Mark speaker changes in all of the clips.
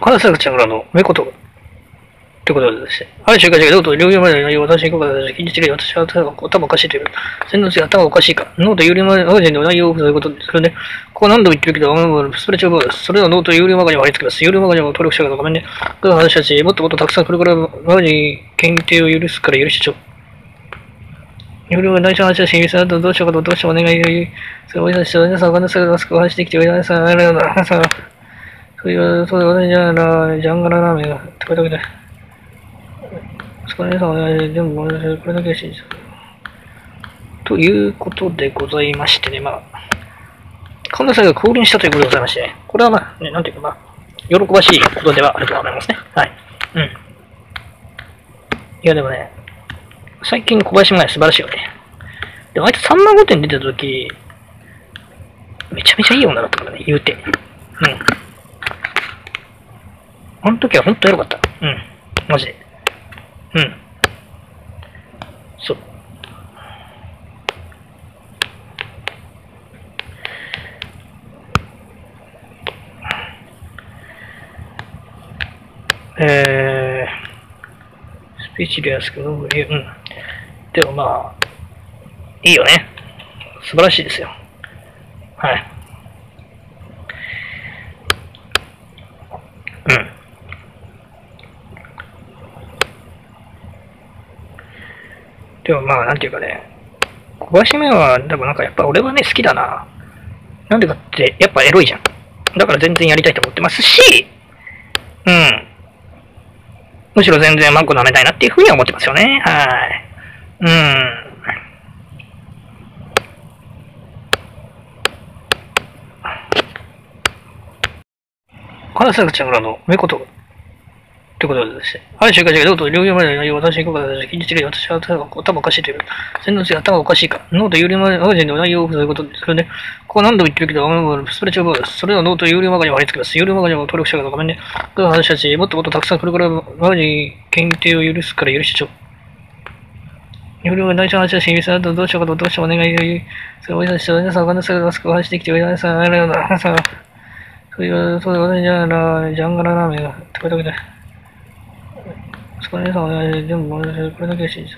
Speaker 1: 金坂ちゃんからのめことってことでですね。ある週会社がどうと療養までの内容を私に告白して、近日的に私は頭おかしいという。全然頭おかしいか。ノート有料マガジンで内容をということで、それで、ここ何度も言ってるけど、スプレッチャーバーです。それではノート有料マガジンを貼り付けます。有料マガジンを登録者がごめんね。だから私たち、もっともっとたくさんこれからマガジン検定を許すから許しちゃう。有料が内緒の話だし、さんとどうしようかとどうしてもお願い。それをお願いして、皆さんお金さえマスクを話してきて、皆さん、あれよな、さ、そういう、そういうじゃな、ジャンガララーメンが、食べたくて。それさんお願いでも、これだけ信じた。ということでございましてね、まあ、神田さんが降臨したということでございましてね、これはまあ、ね、なんていうかまあ、喜ばしいことではあると思いますね。はい。うん。いや、でもね、最近小林麻也素晴らしいよね。でもあいつ3万5点出た時、めちゃめちゃいい女だったからね、言うて。うん。あの時は本当エロかった。うん。マジで。うん。そう。えー、スピーチでやすけど、うん。でもまあ、いいよね。素晴らしいですよ。はい。うん。でもまあ、なんていうかね、小林目は、多分なんかやっぱ俺はね、好きだな。なんでかって、やっぱエロいじゃん。だから全然やりたいと思ってますし、うん。むしろ全然マンコ舐めたいなっていうふうには思ってますよね。はい。うん。金坂ちゃんからのめことってことでですね。ある週会社がどうと療養までの内容を私に告白して、近日的に私は頭おかしいという。全然頭おかしいか。ノート有料マガジンの内容をということで、それで、ここ何度も言ってるけど、スプレチャーバーです。それはノート有料マガジンを貼り付けます。有料マガジンを登録者がごめんね。だから私たち、もっともっとたくさんこれからマガジン検定を許すから許してちゃう。有料が内緒の話だし、さんとどうしようかとどうしてもお願い。それをお願いして、皆さんお金さえマスクを話してきて、皆さん、あれよな、さ、そういう、そういう、私じゃな、ジャンガララーメンが食べたくて。そこでさ、でも、これだけ信じ。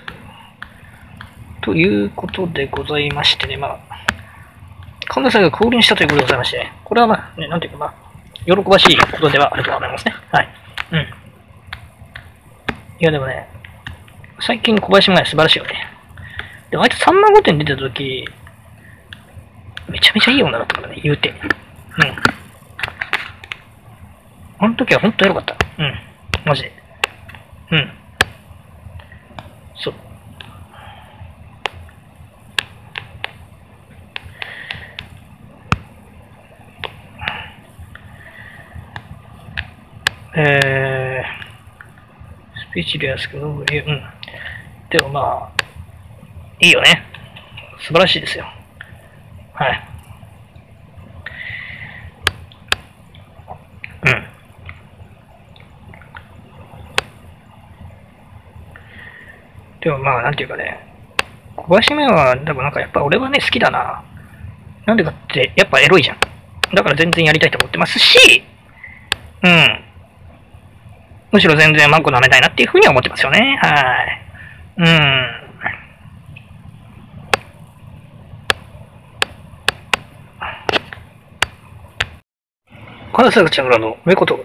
Speaker 1: ということでございましてね、まあ、神田さんが降臨したということでございまして、ね、これはまあ、ね、なんていうかまあ、喜ばしいことではあると思いますね。はい。うん。いや、でもね、最近小林麻也素晴らしいよね。でもあいつ3万5点出た時、めちゃめちゃいい女だったからね、言うて。うん。あの時は本当エロかった。うん。マジで。うん。そう。えー、スピーチでやすけど、うん。でもまあ、いいよね。素晴らしいですよ。はい。でもまあ、なんていうかね、小林目は、多分なんかやっぱ俺はね、好きだな。なんでかって、やっぱエロいじゃん。だから全然やりたいと思ってますし、うん。むしろ全然マンコ舐めたいなっていうふうには思ってますよね。はい。うん。金坂ちゃんからのめこと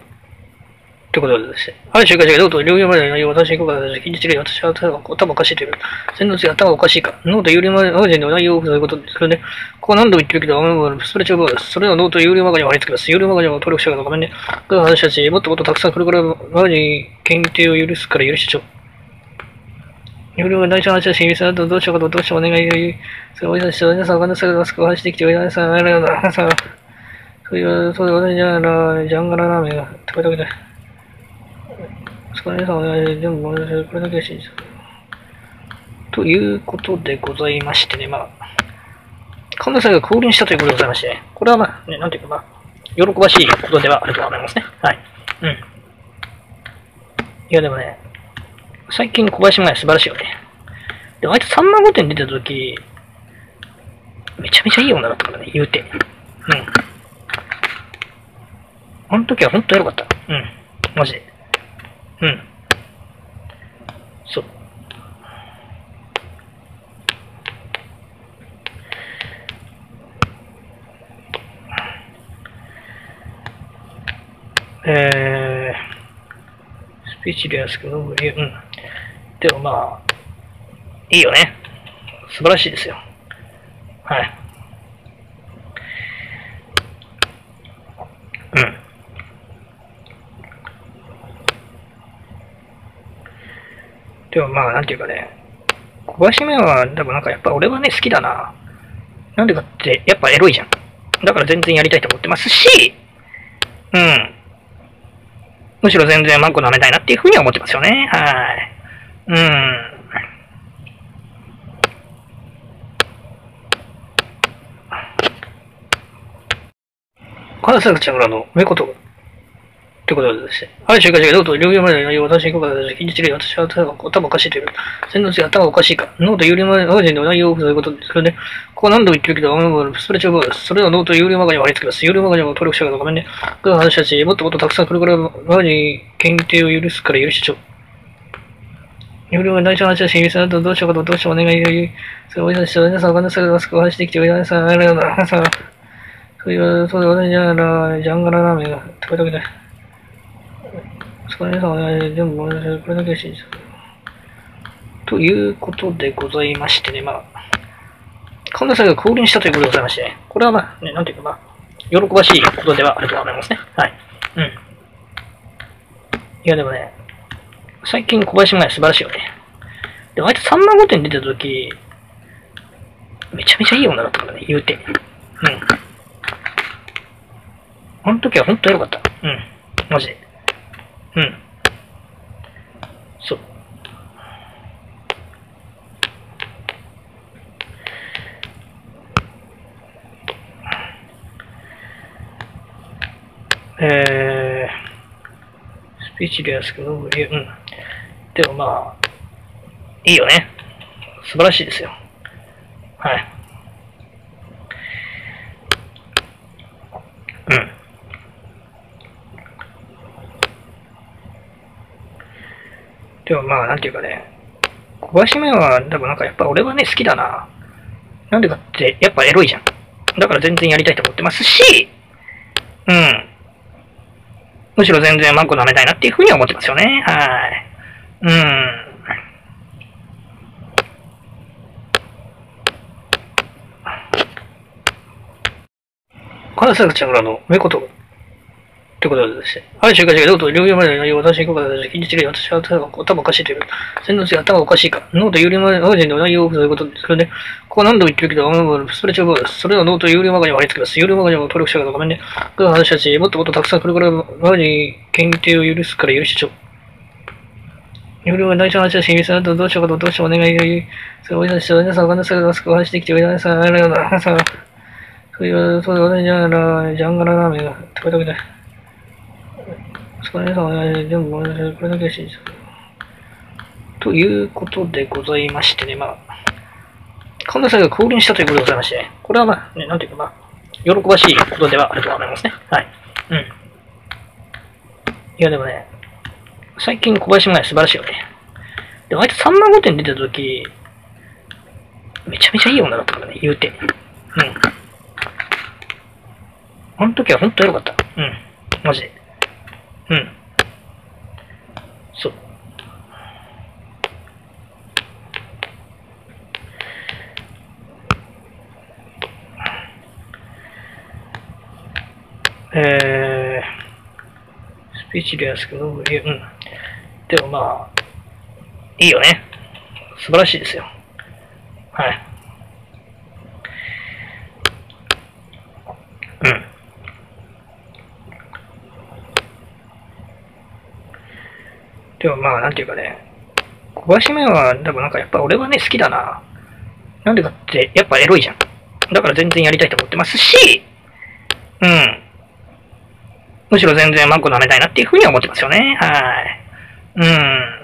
Speaker 1: ってことでですね。ある週会社がどうと療養までの内容を私に告白して、近日的に私は頭おかしいという。全然頭おかしいか。ノート有料マガジンの内容をということで、それで、ここは何度も言ってるけど、あのスプレッチャーバーです。それではノート有料マガジンを貼り付けます。有料マガジンを登録者がごめんね。だから私たち、もっともっとたくさんこれからマガジン検定を許すから許しちゃう。有料が内緒の話だし、さんとどうしようかとどうしてもお願いを言う。それをお願いして、皆さんお金さえマスクを話してきて、皆さん、あれよな、皆さん、そういう、そういう、私じゃな、ジャンガララーメンが食べたくて。それさんお願いでも、これだけ信じた。ということでございましてね、まあ、神田さんが降臨したということでございましてね、これはまあ、ね、なんていうかまあ、喜ばしいことではあると思いますね。はい。うん。いや、でもね、最近小林麻也素晴らしいよね。でもあいつ3万5点出てた時、めちゃめちゃいい女だったからね、言うて。うん。あの時は本当エロかった。うん。マジで。うん。そう。えー、スピーチでやすけど、うん。でもまあ、いいよね。素晴らしいですよ。はい。うん。でもまあ、なんていうかね、小林めは、多分なんかやっぱ俺はね、好きだな。なんでかって、やっぱエロいじゃん。だから全然やりたいと思ってますし、うん。むしろ全然マンコ舐めたいなっていうふうには思ってますよね。はい。うん。金坂ちゃんからのめこと、ってことですね。はい、週刊誌がどうと、両方までの内容を私に行くから近日的に私は頭おかしいという。洗脳性頭おかしいか。脳と有料マガジンの内容をそういうことですけどね。ここ何度も言ってるけど、スプレチューブ。それを脳と有料マガジンを貼り付けます。有料マガジンを登録者がごめんね。私たち、もっともっとたくさんこれからマガジン検定を許すから許しちゃう。有料が内緒の話は親密だとどどうしようかとどうしてもお願いがいい。それをお願いして、皆さんお金されますかお話できておいさん、ありがとうございます。そういう、そうで、私じゃら、ジャンガララーメンが食べたくて。それさん、全部ごめんなさい。これだけ信じということでございましてね、まあ、神田さんが降臨したということでございまして、ね、これはまあ、ね、なんていうかまあ、喜ばしいことではあると思いますね。はい。うん。いや、でもね、最近小林麻素晴らしいよね。でもあいつ3万5点出た時、めちゃめちゃいい女だったからね、言うて。うん。あの時は本当に良かった。うん。マジで。うん。そう。えー、スピーチですけど、うん。でもまあ、いいよね。素晴らしいですよ。はい。うん。でもまあ、なんていうかね、小林めは、多分なんかやっぱ俺はね、好きだな。なんでかって、やっぱエロいじゃん。だから全然やりたいと思ってますし、うん。むしろ全然マンコ舐めたいなっていうふうには思ってますよね。はい。うん。金坂ちゃんらのめことってことですね。ある週刊誌がどうと両方までの内容を私に行くから近日的に私は頭おかしいという。洗脳性頭おかしいか。脳と有料マガジンの内容をそういうことですけどね。ここ何度も言ってるけど、それ違うです。それを脳と有料マガジンを貼り付けます。有料マガジンを登録者がごめんね。私たち、もっともっとたくさんこれからマガジン検定を許すから許しちゃう。有料が内緒の話は親密だとどうしようかとどうしてもお願いがいい。それをお願いして、皆さんお金されますかお話できておいさん、ありがとうございます。そういう、そういう私じゃら、ジャンガララーメンが食べたくて。それさん、全部ごめんなさい。これだけ信じということでございましてね、まあ、神田さんが降臨したということでございまして、ね、これはまあ、ね、なんていうかまあ、喜ばしいことではあると思いますね。はい。うん。いや、でもね、最近小林麻素晴らしいよね。でもあいつ3万5点出た時、めちゃめちゃいい女だったからね、言うて。うん。あの時は本当に良かった。うん。マジで。うん。そう。えー、スピーチでやすけど、うん。でもまあ、いいよね。素晴らしいですよ。はい。うん。でもまあ、なんていうかね、小林めは、でもなんかやっぱ俺はね、好きだな。なんでかって、やっぱエロいじゃん。だから全然やりたいと思ってますし、うん。むしろ全然マンコ舐めたいなっていうふうには思ってますよね。はい。うん。